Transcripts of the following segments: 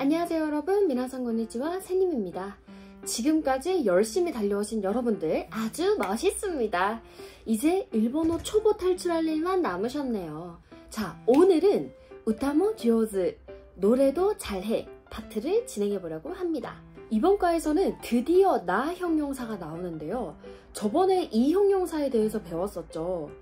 안녕하세요 여러분. 미나상 건니치와 새님입니다. 지금까지 열심히 달려오신 여러분들 아주 멋있습니다. 이제 일본어 초보 탈출할 일만 남으셨네요. 자 오늘은 우타모 지오즈 노래도 잘해 파트를 진행해보려고 합니다. 이번 과에서는 드디어 나 형용사가 나오는데요. 저번에 이 형용사에 대해서 배웠었죠.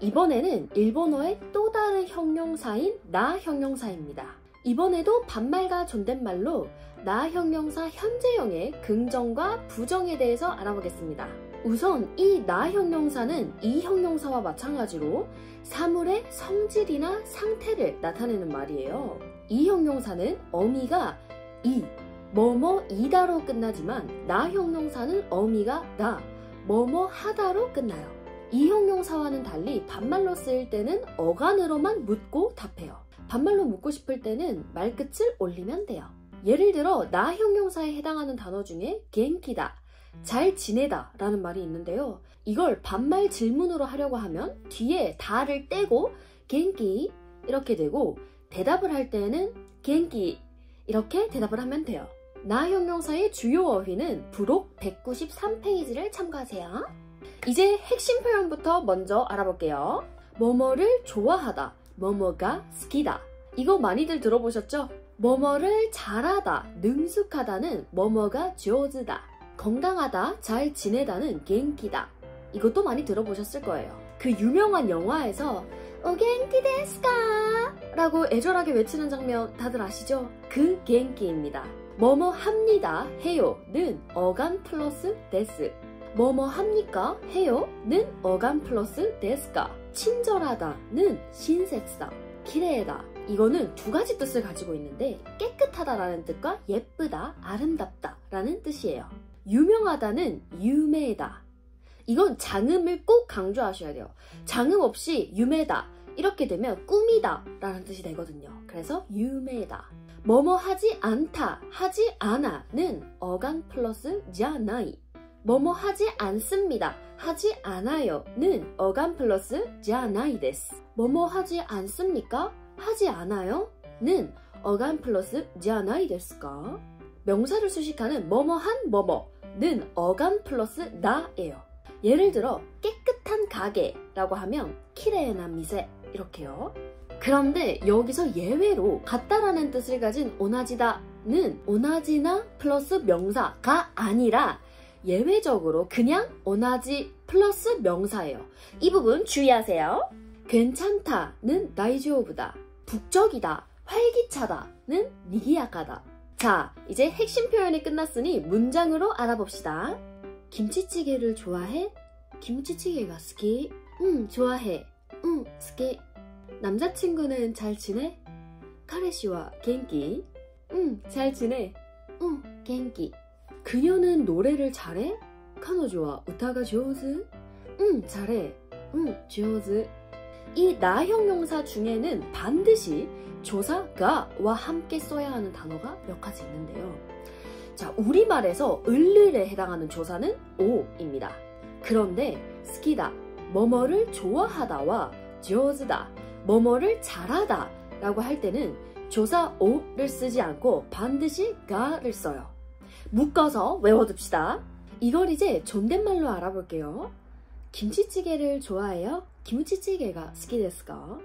이번에는 일본어의 또 다른 형용사인 나 형용사입니다 이번에도 반말과 존댓말로 나 형용사 현재형의 긍정과 부정에 대해서 알아보겠습니다. 우선 이 나 형용사는 이 형용사와 마찬가지로 사물의 성질이나 상태를 나타내는 말이에요. 이 형용사는 어미가 이, 뭐뭐 이다로 끝나지만 나 형용사는 어미가 나, 뭐뭐 하다로 끝나요. 이 형용사와는 달리 반말로 쓰일 때는 어간으로만 묻고 답해요. 반말로 묻고 싶을 때는 말끝을 올리면 돼요. 예를 들어 나 형용사에 해당하는 단어 중에 겐키다, 잘 지내다 라는 말이 있는데요. 이걸 반말 질문으로 하려고 하면 뒤에 다를 떼고 겐키 이렇게 되고 대답을 할 때는 겐키 이렇게 대답을 하면 돼요. 나 형용사의 주요 어휘는 부록 193페이지를 참고하세요. 이제 핵심 표현부터 먼저 알아볼게요. 뭐뭐를 좋아하다. 뭐뭐가 스키다. 이거 많이들 들어보셨죠? 뭐뭐를 잘하다, 능숙하다는 뭐뭐가 上手だ. 건강하다, 잘 지내다는 元気だ. 이것도 많이 들어보셨을 거예요. 그 유명한 영화에서 お元気ですか? 라고 애절하게 외치는 장면 다들 아시죠? 그 元気입니다. 뭐뭐 합니다, 해요는 어간 플러스 です. 뭐뭐 합니까? 해요?는 어간 플러스 ですか. 친절하다 는 親切だ. 키레다. 이거는 두 가지 뜻을 가지고 있는데 깨끗하다라는 뜻과 예쁘다, 아름답다 라는 뜻이에요. 유명하다는 유메다. 이건 장음을 꼭 강조하셔야 돼요. 장음 없이 유메다 이렇게 되면 꿈이다 라는 뜻이 되거든요. 그래서 유메다. 뭐뭐 하지 않다, 하지 않아는 어간 플러스 자나이. 뭐뭐 하지 않습니다. 하지 않아요는 어간 플러스 자나이 데스. 뭐뭐 하지 않습니까? 하지 않아요? 는 어간 플러스 じゃないですか? 명사를 수식하는 뭐뭐한 뭐뭐는 어간 플러스 な예요. 예를 들어 깨끗한 가게라고 하면 きれいな店 이렇게요. 그런데 여기서 예외로 같다라는 뜻을 가진 同じだ는 同じな 플러스 명사가 아니라 예외적으로 그냥 同じ 플러스 명사예요. 이 부분 주의하세요. 괜찮다는 다이조부다. 북적이다, 활기차다는 니기야카다. 자, 이제 핵심 표현이 끝났으니 문장으로 알아봅시다. 김치찌개를 좋아해? 김치찌개가 스키? 응, 좋아해. 응, 스키. 남자친구는 잘 지내? 카레시와 겐기? 응, 잘 지내. 응, 겐기. 그녀는 노래를 잘해? 카노조와 우타가 조즈? 응, 잘해. 응, 조즈. 이 나 형용사 중에는 반드시 조사가와 함께 써야 하는 단어가 몇 가지 있는데요. 자, 우리말에서 을를에 해당하는 조사는 오입니다. 그런데 스키다, 뭐뭐를 좋아하다와 조즈다, 뭐뭐를 잘하다 라고 할 때는 조사 오를 쓰지 않고 반드시 가를 써요. 묶어서 외워둡시다. 이걸 이제 존댓말로 알아볼게요. 김치찌개를 좋아해요? キムチチゲが好きですか?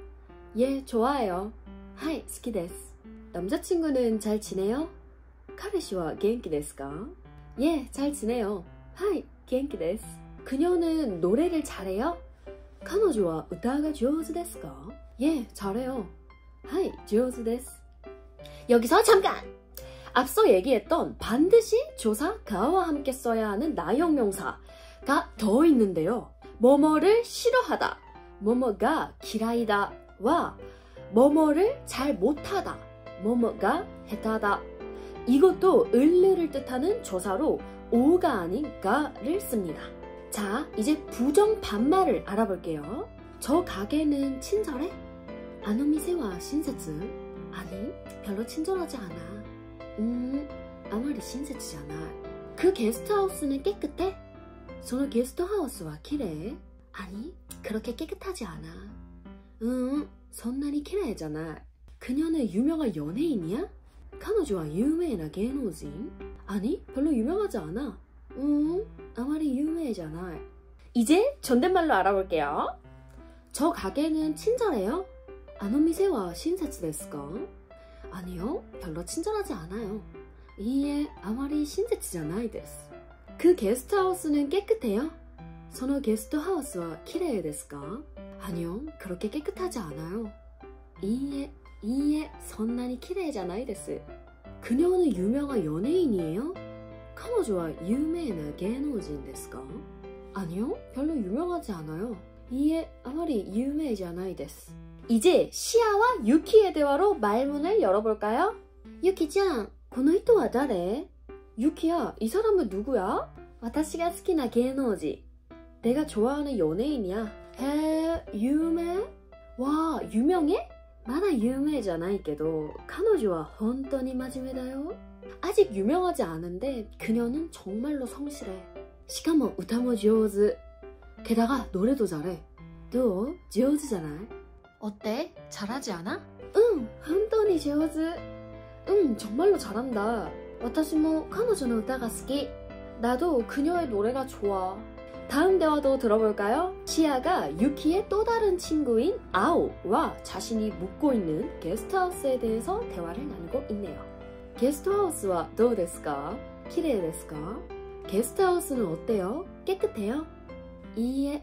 예, 좋아해요. はい, 好きです. 남자친구는 잘 지내요? 彼氏は元気ですか? 예, 잘 지내요. はい, 元気です. 그녀는 노래를 잘해요? 彼女は歌が上手ですか? 예, 잘해요. はい, 上手です. 여기서 잠깐! 앞서 얘기했던 반드시 조사 가와 함께 써야 하는 나형 명사가 더 있는데요. 뭐뭐를 싫어하다, 뭐뭐가 기라이다와 뭐뭐를 잘 못하다, 뭐뭐가 해타다. 이것도 을르를 뜻하는 조사로 오가 아닌 가를 씁니다. 자, 이제 부정 반말을 알아볼게요. 저 가게는 친절해? 아노미세와 신세츠? 아니, 별로 친절하지 않아. 음, 아무리 신세츠잖아. 그 게스트하우스는 깨끗해? そのゲストハウスは綺麗? 아니, 그렇게 깨끗하지 않아. 응, 선난이 키라이잖아. 그녀는 유명한 연예인이야? 彼女は有名な芸能人? 아니, 별로 유명하지 않아. 음, 아마리 유명하지 않아. 이제 존댓말로 알아볼게요. 저 가게는 친절해요? 아노미세와 신세츠 데스까? 아니요, 별로 친절하지 않아요. いいえ あまり親切じゃないです. 그 게스트하우스는 깨끗해요? そのゲストハウスはきれいですか? 아니요, 그렇게 깨끗하지 않아요. いいえ いいえ そんなにきれいじゃないです. 그녀는 유명한 연예인이에요? 카노조와 유명한 개노진 데스까? 아니요, 별로 유명하지 않아요. 이에 아마리 유명하지 않아이 데스. 이제 시아와 유키의 대화로 말문을 열어볼까요? 유키ちゃん, この人は誰? 유키야, 이 사람은 누구야? 私が好きな芸能人 내가 좋아하는 연예인이야. 해, 유명? 와, 유명해? 많아 유명하잖아,けど 彼女は 本当に 真面目だよ. 아직 유명하지 않은데 그녀는 정말로 성실해. しかも 우타모 上手. 게다가 노래도 잘해. 또 上手じゃない? 어때? 잘하지 않아? 응, 本当に 上手. 응, 정말로 잘한다. 私も 彼女の 歌が 好き. 나도 그녀의 노래가 좋아. 다음 대화도 들어볼까요? 시아가 유키의 또 다른 친구인 아오와 자신이 묵고 있는 게스트하우스에 대해서 대화를 나누고 있네요. 게스트하우스와 どうですか? 키레ですか? 게스트하우스는 어때요? 깨끗해요? 이에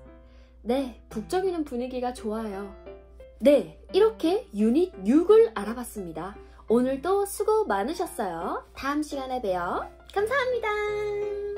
네, 북적이는 분위기가 좋아요. 네, 이렇게 유닛 6을 알아봤습니다. 오늘도 수고 많으셨어요. 다음 시간에 봬요. 감사합니다